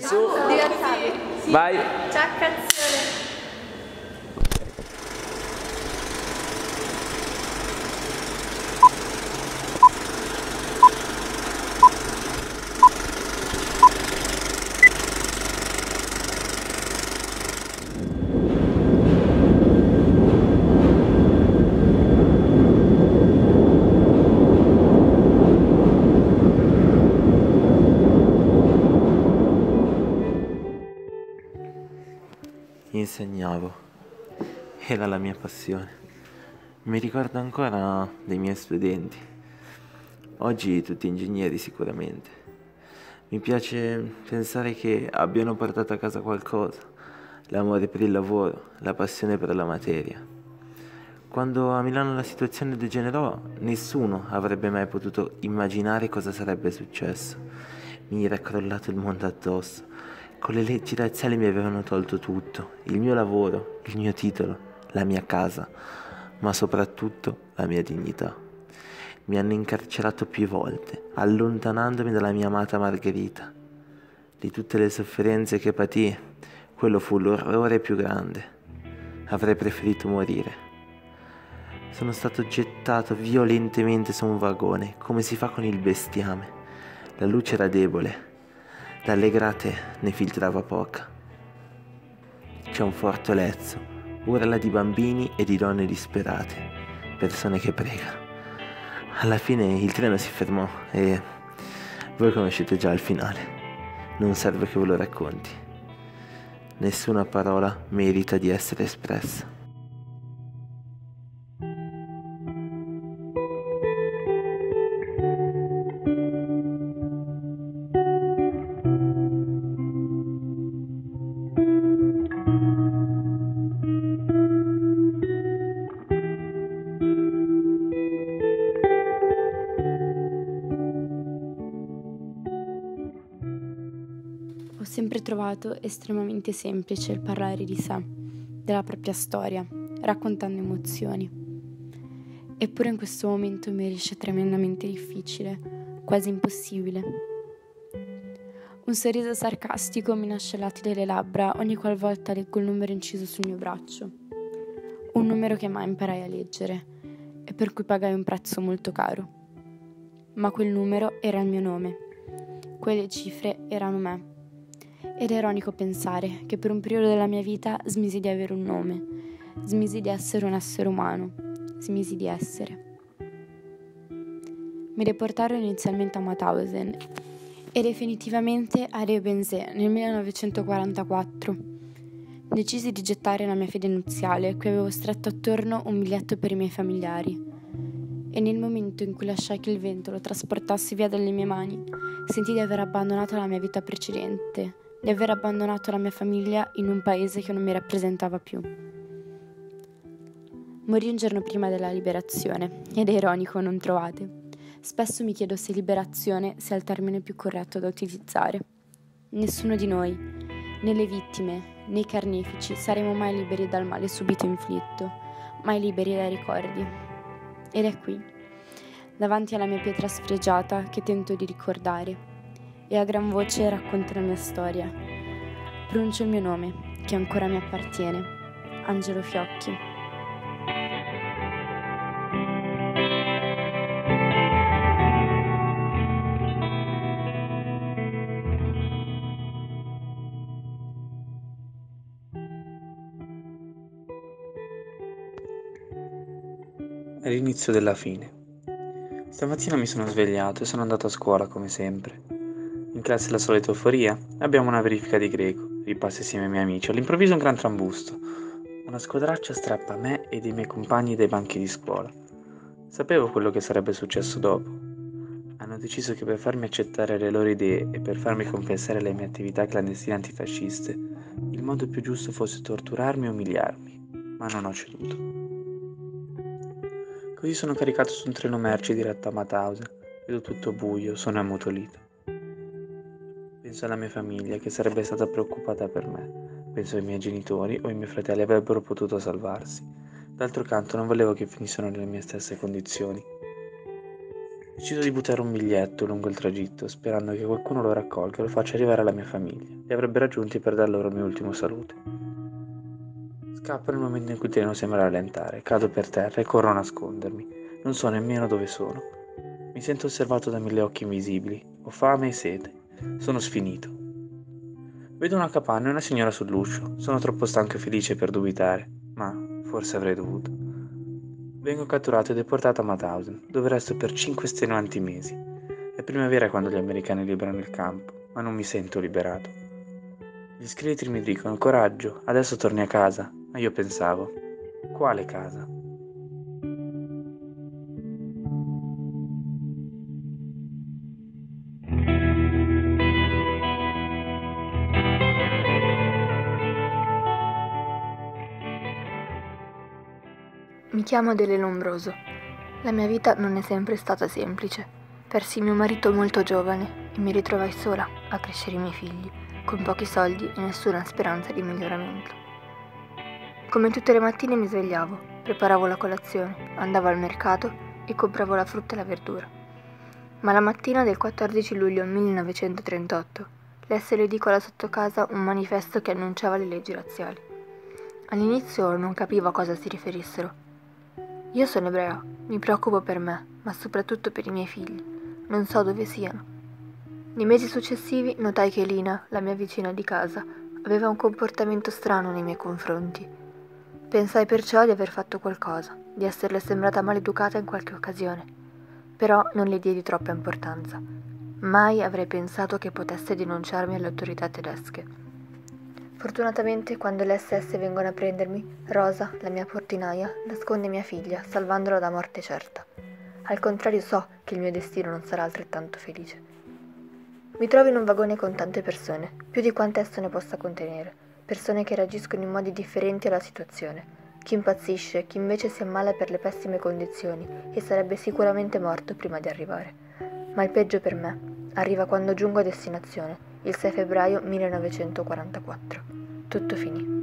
Su. Vai. Ciacca azione. Insegnavo. Era la mia passione. Mi ricordo ancora dei miei studenti. Oggi tutti ingegneri sicuramente. Mi piace pensare che abbiano portato a casa qualcosa. L'amore per il lavoro, la passione per la materia. Quando a Milano la situazione degenerò, nessuno avrebbe mai potuto immaginare cosa sarebbe successo. Mi era crollato il mondo addosso. Con le leggi razziali mi avevano tolto tutto, il mio lavoro, il mio titolo, la mia casa, ma soprattutto la mia dignità. Mi hanno incarcerato più volte, allontanandomi dalla mia amata Margherita. Di tutte le sofferenze che patì, quello fu l'orrore più grande. Avrei preferito morire. Sono stato gettato violentemente su un vagone, come si fa con il bestiame. La luce era debole, dalle grate ne filtrava poca. C'è un forte lezzo, urla di bambini e di donne disperate, persone che pregano. Alla fine il treno si fermò e voi conoscete già il finale. Non serve che ve lo racconti. Nessuna parola merita di essere espressa. Sempre trovato estremamente semplice il parlare di sé, della propria storia, raccontando emozioni. Eppure in questo momento mi riesce tremendamente difficile, quasi impossibile. Un sorriso sarcastico mi nasce ai lati delle labbra ogni qualvolta leggo il numero inciso sul mio braccio. Un numero che mai imparai a leggere e per cui pagai un prezzo molto caro. Ma quel numero era il mio nome. Quelle cifre erano me. Ed è ironico pensare che per un periodo della mia vita smisi di avere un nome, smisi di essere un essere umano, smisi di essere. Mi deportarono inizialmente a Mauthausen e definitivamente a Rebensee nel 1944. Decisi di gettare la mia fede nuziale, cui avevo stretto attorno un biglietto per i miei familiari. E nel momento in cui lasciai che il vento lo trasportasse via dalle mie mani, sentii di aver abbandonato la mia vita precedente di aver abbandonato la mia famiglia in un paese che non mi rappresentava più. Morì un giorno prima della liberazione, ed è ironico, non trovate? Spesso mi chiedo se liberazione sia il termine più corretto da utilizzare. Nessuno di noi, né le vittime, né i carnefici, saremo mai liberi dal male subito inflitto, mai liberi dai ricordi. Ed è qui, davanti alla mia pietra sfregiata, che tento di ricordare e a gran voce racconto la mia storia. Pronuncio il mio nome, che ancora mi appartiene, Angelo Fiocchi. È l'inizio della fine. Stamattina mi sono svegliato e sono andato a scuola come sempre. In classe la solita euforia. Abbiamo una verifica di greco. Ripasso insieme ai miei amici. All'improvviso un gran trambusto. Una squadraccia strappa me e i miei compagni dai banchi di scuola. Sapevo quello che sarebbe successo dopo. Hanno deciso che per farmi accettare le loro idee e per farmi confessare le mie attività clandestine antifasciste, il modo più giusto fosse torturarmi e umiliarmi, ma non ho ceduto. Così sono caricato su un treno merci diretto a Mauthausen. Vedo tutto buio, sono ammutolito. Penso alla mia famiglia che sarebbe stata preoccupata per me. Penso ai miei genitori o i miei fratelli avrebbero potuto salvarsi. D'altro canto non volevo che finissero nelle mie stesse condizioni. Decido di buttare un biglietto lungo il tragitto, sperando che qualcuno lo raccolga e lo faccia arrivare alla mia famiglia. Li avrebbe raggiunti per dar loro il mio ultimo saluto. Scappo nel momento in cui il treno sembra rallentare, cado per terra e corro a nascondermi. Non so nemmeno dove sono. Mi sento osservato da mille occhi invisibili. Ho fame e sete. Sono sfinito. Vedo una capanna e una signora sull'uscio. Sono troppo stanco e felice per dubitare, ma forse avrei dovuto. Vengo catturato e deportato a Mauthausen, dove resto per cinque estenuanti mesi. È primavera quando gli americani liberano il campo, ma non mi sento liberato. Gli scheletri mi dicono coraggio, adesso torni a casa, ma io pensavo, quale casa? Chiamo Adele Lombroso. La mia vita non è sempre stata semplice. Persi mio marito molto giovane e mi ritrovai sola a crescere i miei figli, con pochi soldi e nessuna speranza di miglioramento. Come tutte le mattine mi svegliavo, preparavo la colazione, andavo al mercato e compravo la frutta e la verdura. Ma la mattina del 14 luglio 1938 lesse l'edicola sotto casa un manifesto che annunciava le leggi razziali. All'inizio non capivo a cosa si riferissero io sono ebrea, mi preoccupo per me, ma soprattutto per i miei figli. Non so dove siano. Nei mesi successivi notai che Lina, la mia vicina di casa, aveva un comportamento strano nei miei confronti. Pensai perciò di aver fatto qualcosa, di esserle sembrata maleducata in qualche occasione. Però non le diedi troppa importanza. Mai avrei pensato che potesse denunciarmi alle autorità tedesche. Fortunatamente, quando le SS vengono a prendermi, Rosa, la mia portinaia, nasconde mia figlia, salvandola da morte certa. Al contrario, so che il mio destino non sarà altrettanto felice. Mi trovo in un vagone con tante persone, più di quante esso ne possa contenere, persone che reagiscono in modi differenti alla situazione. Chi impazzisce, chi invece si ammala per le pessime condizioni e sarebbe sicuramente morto prima di arrivare. Ma il peggio per me arriva quando giungo a destinazione il 6 febbraio 1944. Tutto finì.